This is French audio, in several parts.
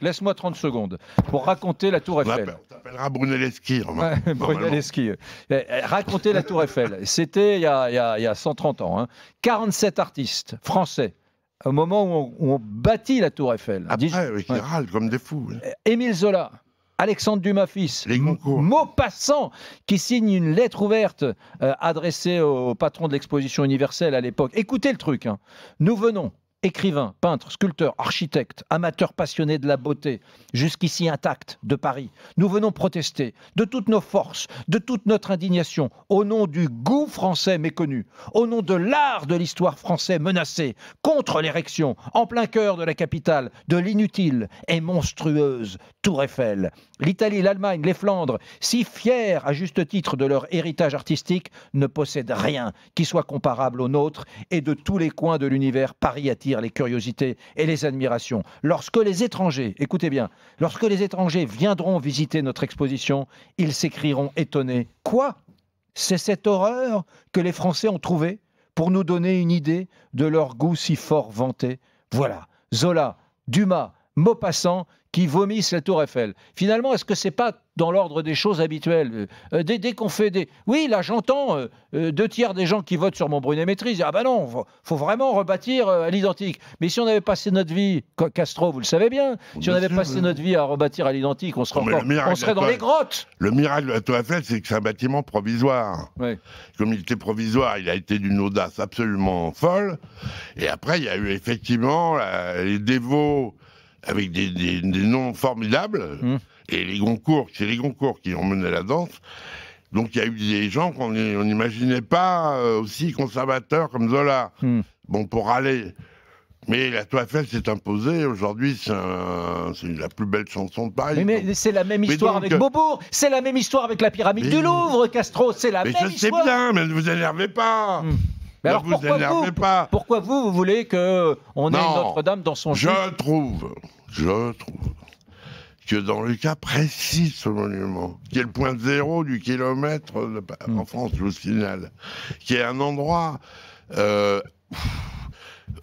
Laisse-moi 30 secondes pour raconter la Tour Eiffel. on t'appellera Brunelleschi. normalement. Brunelleschi. Eh, eh, Raconter la Tour Eiffel. C'était il, y a- il y a- il y a 130 ans. hein. 47 artistes français au moment où on, où on bâtit la Tour Eiffel. Après, oui, Ouais. râlent comme des fous. hein. Émile Zola, Alexandre Dumas fils. Maupassant, qui signe une lettre ouverte euh, adressée au patron de l'exposition universelle à l'époque. Écoutez le truc. hein. Nous venons, écrivains, peintres, sculpteurs, architectes, amateurs passionnés de la beauté, jusqu'ici intacts de Paris. Nous venons protester de toutes nos forces, de toute notre indignation, au nom du goût français méconnu, au nom de l'art de l'histoire français menacé, contre l'érection, en plein cœur de la capitale, de l'inutile et monstrueuse Tour Eiffel. L'Italie, l'Allemagne, les Flandres, si fiers à juste titre de leur héritage artistique, ne possèdent rien qui soit comparable au nôtre et de tous les coins de l'univers, Paris les curiosités et les admirations. Lorsque les étrangers, écoutez bien, lorsque les étrangers viendront visiter notre exposition, ils s'écrieront étonnés. Quoi? C'est cette horreur que les Français ont trouvée pour nous donner une idée de leur goût si fort vanté Voilà, Zola, Dumas, Maupassant qui vomissent la Tour Eiffel. Finalement, est-ce que c'est pas dans l'ordre des choses habituelles Euh, dès, dès qu'on fait des... Oui, là j'entends euh, euh, deux tiers des gens qui votent sur mon Brunet Maîtrise Ah ben non, faut, faut vraiment rebâtir euh, à l'identique. Mais si on avait passé notre vie, Castro, vous le savez bien, si Bien on avait sûr, passé oui. notre vie à rebâtir à l'identique, on serait, encore- on serait dans les grottes. Le miracle de la Tour Eiffel, c'est que c'est un bâtiment provisoire. Ouais. Comme il était provisoire, il a été d'une audace absolument folle. Et après, il y a eu effectivement euh, les dévots avec des, des- des noms formidables. Mm. Et les Goncourt, c'est les Goncourt qui ont mené la danse. Donc il y a eu des gens qu'on on n'imaginait pas euh, aussi conservateurs comme Zola. Mm. Bon, pour aller. Mais la Tour Eiffel s'est imposée. Aujourd'hui, c'est un- la plus belle chanson de Paris. Mais, c'est la même histoire donc, avec euh, Beaubourg, c'est la même histoire avec la pyramide Mais- du Louvre, Castro, c'est la mais même je sais histoire. bien, mais ne vous énervez pas. Mm. Mais alors vous pourquoi vous, pas. pourquoi vous, vous voulez que on ait. Notre-Dame dans son Je trouve, je trouve que dans le cas précis de ce monument, qui est le point zéro du kilomètre de Pa- Mm. en France, je vous signale, qui est un endroit euh,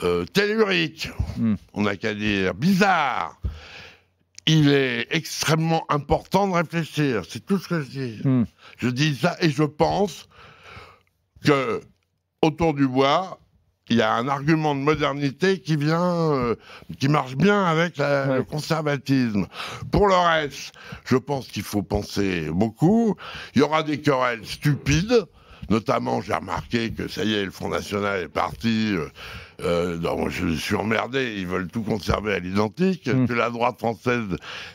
euh, tellurique, Mm. on n'a qu'à dire bizarre. Il est extrêmement important de réfléchir, c'est tout ce que je dis. Mm. Je dis ça et je pense que autour du bois, il y a un argument de modernité qui vient, euh, qui marche bien avec la- Ouais. le conservatisme. Pour le reste, je pense qu'il faut penser beaucoup. Il y aura des querelles stupides. Notamment, j'ai remarqué que ça y est, le Front National est parti. euh, euh, non, je suis emmerdé. Ils veulent tout conserver à l'identique. Mm. Que la droite française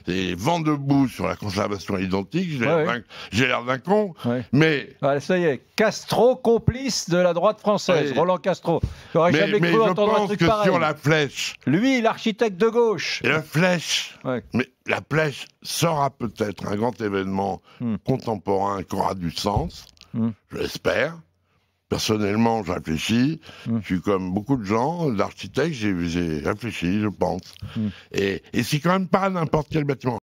est vent debout sur la conservation à l'identique. J'ai Ouais, l'air d'un- con. Ouais. Mais ça y est, Castro complice de la droite française. Roland Castro. J'aurais mais, jamais mais cru je entendre un pense truc que pareil. sur la flèche, Lui, l'architecte de gauche. et la flèche, mais la flèche sera peut-être un grand événement Hmm. contemporain qui aura du sens, Hmm. je l'espère. Personnellement, je réfléchis. Hmm. Je suis comme beaucoup de gens, d'architectes, j'ai j'ai réfléchi, je pense. Hmm. Et, et c'est quand même pas n'importe quel bâtiment.